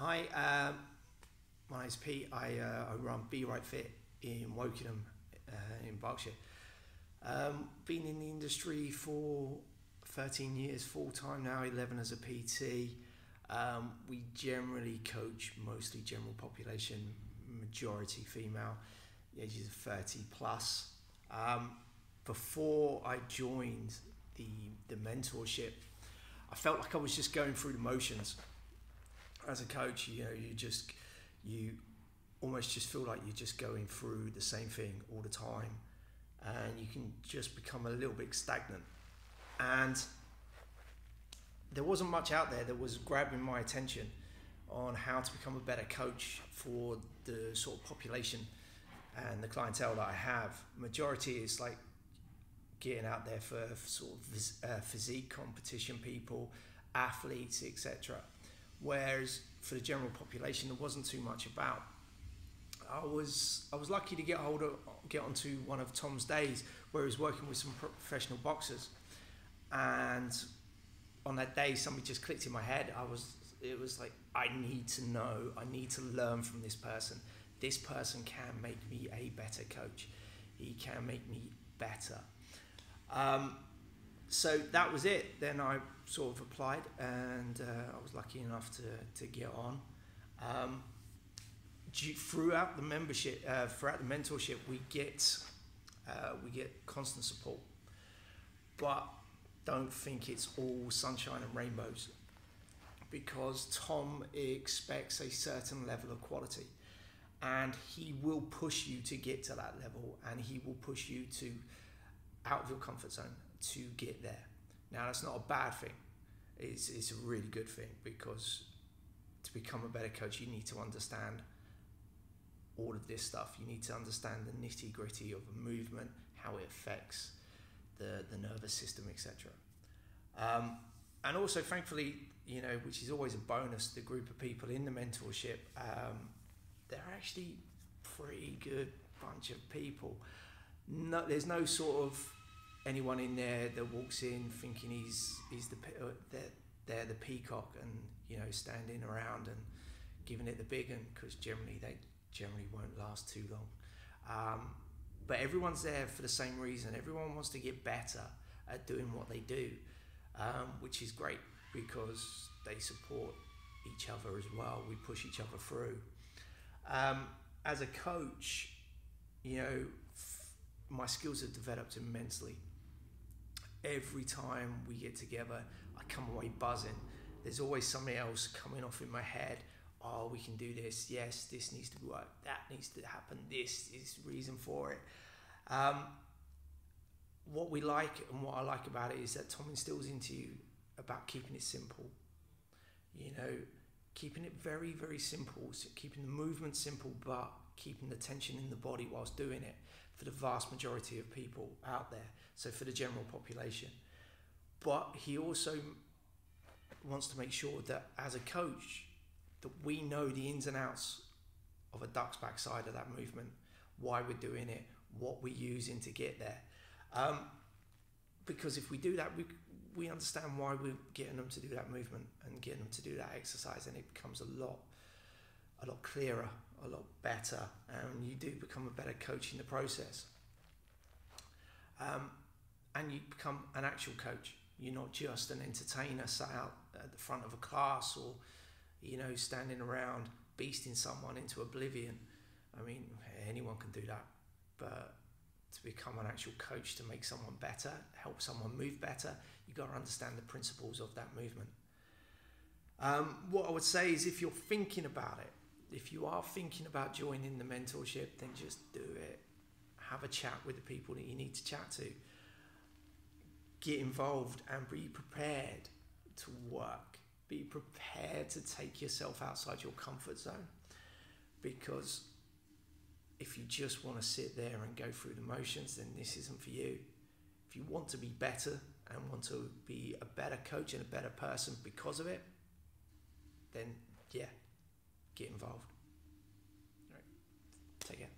Hi, um, my name's Pete. I, uh, I run Be Right Fit in Wokingham uh, in Berkshire. Um, been in the industry for 13 years full time now, 11 as a PT. Um, we generally coach mostly general population, majority female, the ages of 30 plus. Um, before I joined the, the mentorship, I felt like I was just going through the motions. As a coach, you know, you just, you almost just feel like you're just going through the same thing all the time and you can just become a little bit stagnant. And there wasn't much out there that was grabbing my attention on how to become a better coach for the sort of population and the clientele that I have. Majority is like getting out there for sort of uh, physique competition people, athletes, etc. Whereas for the general population, there wasn't too much about. I was I was lucky to get hold of get onto one of Tom's days where he was working with some professional boxers, and on that day something just clicked in my head. I was it was like I need to know, I need to learn from this person. This person can make me a better coach. He can make me better. Um, so that was it. Then I sort of applied, and uh, I was lucky enough to to get on. Um, throughout the membership, uh, throughout the mentorship, we get uh, we get constant support, but don't think it's all sunshine and rainbows, because Tom expects a certain level of quality, and he will push you to get to that level, and he will push you to out of your comfort zone to get there. Now that's not a bad thing; it's it's a really good thing because to become a better coach, you need to understand all of this stuff. You need to understand the nitty gritty of a movement, how it affects the, the nervous system, etc. Um, and also, thankfully, you know, which is always a bonus, the group of people in the mentorship, um, they're actually pretty good bunch of people. No, there's no sort of anyone in there that walks in thinking he's he's the uh, they're, the peacock and you know standing around and giving it the big one because generally they generally won't last too long. Um, but everyone's there for the same reason. Everyone wants to get better at doing what they do, um, which is great because they support each other as well. We push each other through. Um, as a coach, you know, my skills have developed immensely. Every time we get together, I come away buzzing. There's always something else coming off in my head oh, we can do this. Yes, this needs to work. That needs to happen. This is reason for it. Um, what we like and what I like about it is that Tom instills into you about keeping it simple. You know, keeping it very, very simple, so keeping the movement simple, but keeping the tension in the body whilst doing it for the vast majority of people out there. So for the general population. But he also wants to make sure that as a coach, that we know the ins and outs of a duck's backside of that movement, why we're doing it, what we're using to get there. Um, because if we do that, we, we understand why we're getting them to do that movement and getting them to do that exercise, and it becomes a lot, a lot clearer, a lot better, and you do become a better coach in the process. Um, and you become an actual coach. You're not just an entertainer sat out at the front of a class or you know, standing around beasting someone into oblivion. I mean, anyone can do that, but to become an actual coach to make someone better, help someone move better, you've got to understand the principles of that movement. Um, what I would say is if you're thinking about it, if you are thinking about joining the mentorship, then just do it. Have a chat with the people that you need to chat to. Get involved and be prepared to work be prepared to take yourself outside your comfort zone because if you just want to sit there and go through the motions, then this isn't for you. If you want to be better and want to be a better coach and a better person because of it, then yeah, get involved. All right. Take care.